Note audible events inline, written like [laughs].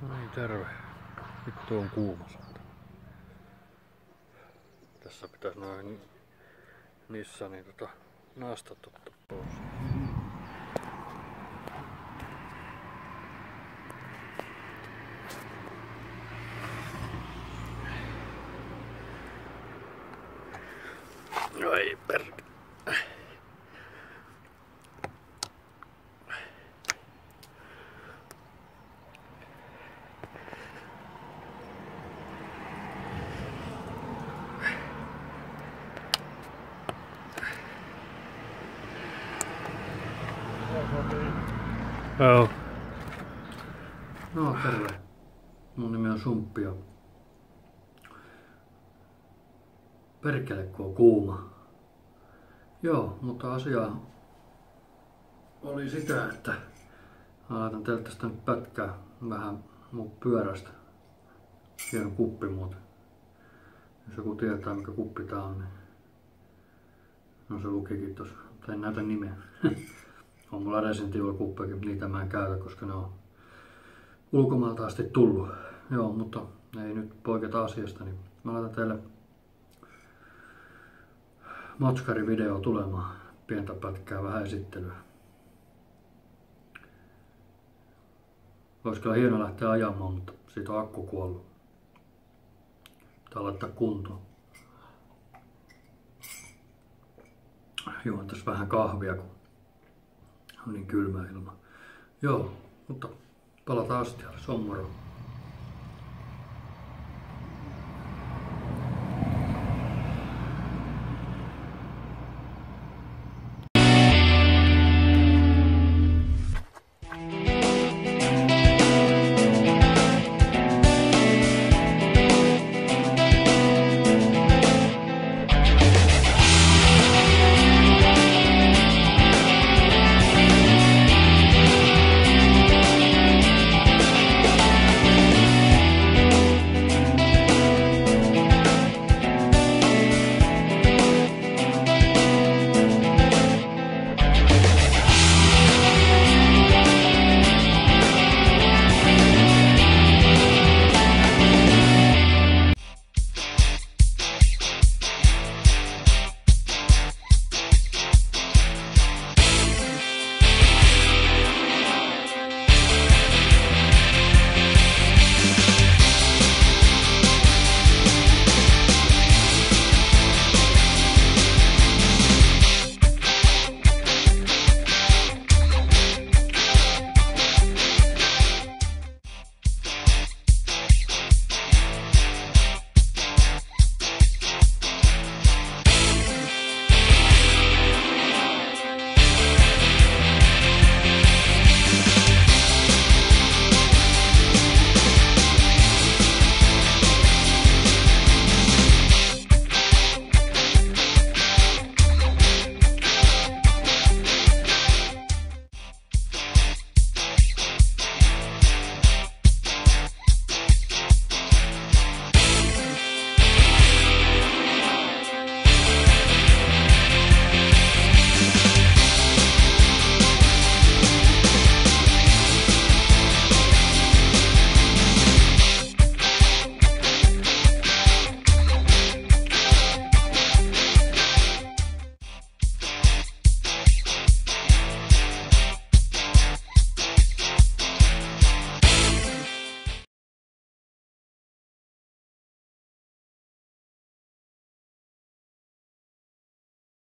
No niin, terve. Vittu on kuuma saata. Tässä pitäisi noin Nissanin tota nastat ottaa pois. No ei perkele. Joo. No terve. Mun nimi on Sumppi ja perkele kun on kuuma. Joo, mutta asia oli sitä, että mä laitan teiltä tästä nyt pätkää vähän mun pyörästä. Hieno kuppi muuten. Jos joku tietää mikä kuppi tää on, niin no se lukikin tossa, en näytä nimeä. [laughs] On mulla Resident mutta niitä mä en käytä, koska ne on ulkomailta asti tullut. Joo, mutta ei nyt poiketa asiasta, niin mä laitan teille Matskari-video tulemaan. Pientä pätkää, vähän esittelyä. Olisi kyllä hieno lähteä ajamaan, mutta siitä on akku kuollut. Pitää laittaa kuntoon. Juon tässä vähän kahvia, kun on niin kylmä ilma. Joo, mutta palataan astialle. Se on moro.